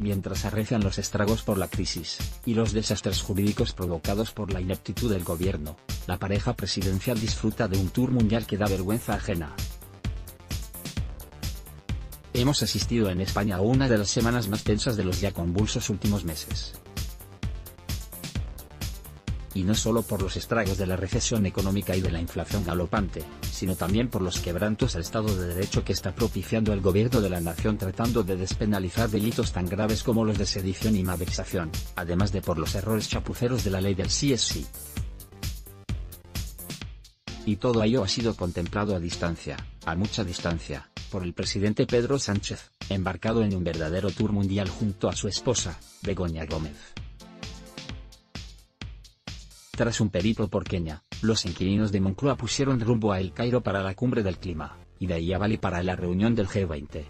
mientras arrecian los estragos por la crisis, y los desastres jurídicos provocados por la ineptitud del gobierno, la pareja presidencial disfruta de un tour mundial que da vergüenza ajena. Hemos asistido en España a una de las semanas más tensas de los ya convulsos últimos meses. Y no solo por los estragos de la recesión económica y de la inflación galopante, sino también por los quebrantos al Estado de Derecho que está propiciando el gobierno de la nación tratando de despenalizar delitos tan graves como los de sedición y malversación, además de por los errores chapuceros de la ley del CSI. Y todo ello ha sido contemplado a distancia, a mucha distancia, por el presidente Pedro Sánchez, embarcado en un verdadero tour mundial junto a su esposa, Begoña Gómez. Tras un periplo por Kenia, los inquilinos de Moncloa pusieron rumbo a El Cairo para la cumbre del clima, y de ahí a Bali para la reunión del G20.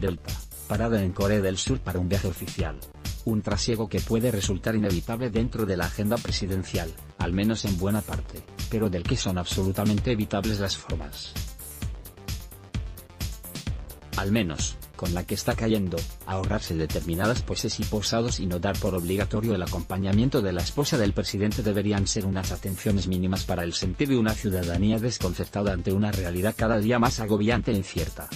Delta, parada en Corea del Sur para un viaje oficial. Un trasiego que puede resultar inevitable dentro de la agenda presidencial, al menos en buena parte, pero del que son absolutamente evitables las formas. Al menos, con la que está cayendo, ahorrarse determinadas poses y posados y no dar por obligatorio el acompañamiento de la esposa del presidente deberían ser unas atenciones mínimas para el sentir de una ciudadanía desconcertada ante una realidad cada día más agobiante e incierta.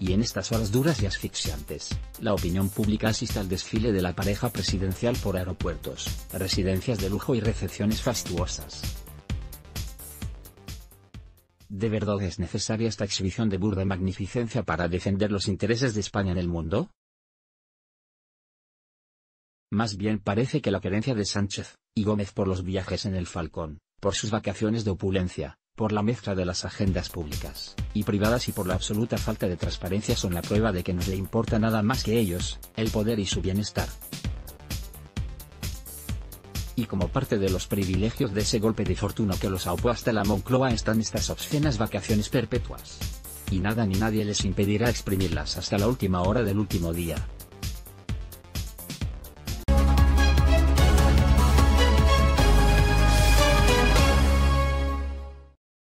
Y en estas horas duras y asfixiantes, la opinión pública asiste al desfile de la pareja presidencial por aeropuertos, residencias de lujo y recepciones fastuosas. ¿De verdad es necesaria esta exhibición de burda magnificencia para defender los intereses de España en el mundo? Más bien parece que la querencia de Sánchez y Gómez por los viajes en el Falcón, por sus vacaciones de opulencia, por la mezcla de las agendas públicas y privadas y por la absoluta falta de transparencia son la prueba de que no le importa nada más que ellos, el poder y su bienestar y como parte de los privilegios de ese golpe de fortuna que los aupó hasta la Moncloa están estas obscenas vacaciones perpetuas. Y nada ni nadie les impedirá exprimirlas hasta la última hora del último día.